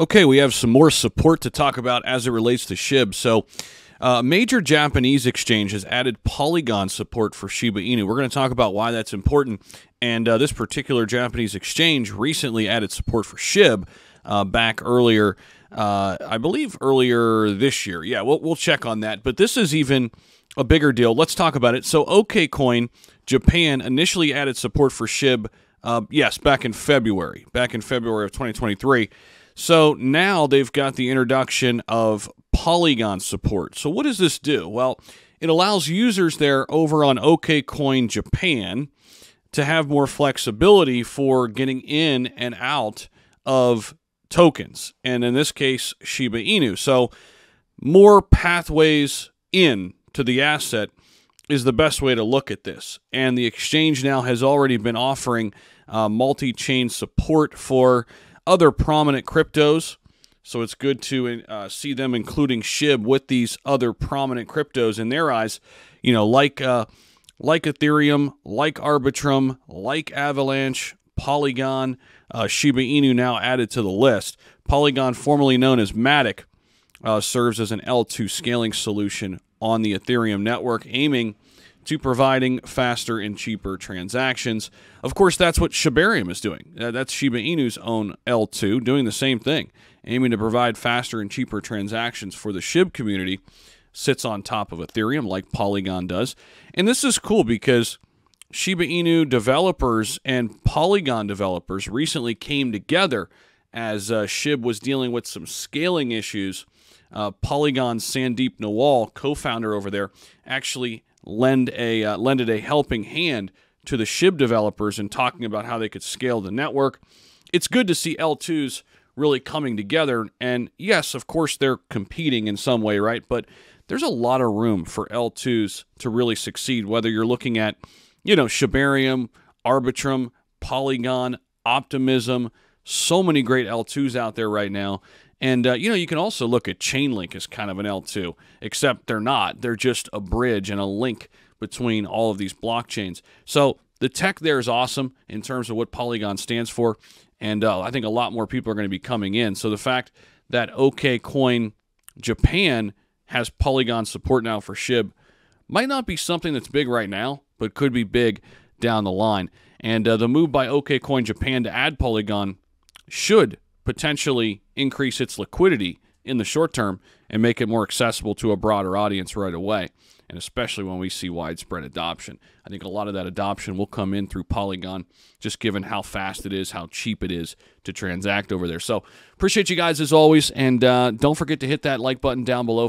Okay, we have some more support to talk about as it relates to SHIB. So, uh, major Japanese exchange has added Polygon support for Shiba Inu. We're going to talk about why that's important. And uh, this particular Japanese exchange recently added support for SHIB uh, back earlier, uh, I believe earlier this year. Yeah, we'll, we'll check on that. But this is even a bigger deal. Let's talk about it. So, OKCoin Japan initially added support for SHIB, uh, yes, back in February, back in February of 2023. So now they've got the introduction of Polygon support. So what does this do? Well, it allows users there over on OKCoin Japan to have more flexibility for getting in and out of tokens, and in this case, Shiba Inu. So more pathways in to the asset is the best way to look at this. And the exchange now has already been offering uh, multi chain support for other prominent cryptos. So it's good to uh, see them including SHIB with these other prominent cryptos in their eyes, you know, like uh, like Ethereum, like Arbitrum, like Avalanche, Polygon, uh, Shiba Inu now added to the list. Polygon, formerly known as Matic, uh, serves as an L2 scaling solution on the Ethereum network, aiming to providing faster and cheaper transactions. Of course, that's what Shibarium is doing. Uh, that's Shiba Inu's own L2, doing the same thing, aiming to provide faster and cheaper transactions for the SHIB community. Sits on top of Ethereum like Polygon does. And this is cool because Shiba Inu developers and Polygon developers recently came together as uh, SHIB was dealing with some scaling issues. Uh, Polygon Sandeep Nailwal, co founder over there, actually lend a uh, lended a helping hand to the SHIB developers in talking about how they could scale the network. It's good to see L2s really coming together. And yes, of course, they're competing in some way, right? But there's a lot of room for L2s to really succeed, whether you're looking at, you know, Shibarium, Arbitrum, Polygon, Optimism, so many great L2s out there right now. And, uh, you know, you can also look at Chainlink as kind of an L2, except they're not. They're just a bridge and a link between all of these blockchains. So the tech there is awesome in terms of what Polygon stands for. And uh, I think a lot more people are going to be coming in. So the fact that OKCoin Japan has Polygon support now for SHIB might not be something that's big right now, but could be big down the line. And uh, the move by OKCoin Japan to add Polygon should potentially increase its liquidity in the short term and make it more accessible to a broader audience right away. And especially when we see widespread adoption. I think a lot of that adoption will come in through Polygon, just given how fast it is, how cheap it is to transact over there. So appreciate you guys as always. And uh, don't forget to hit that like button down below.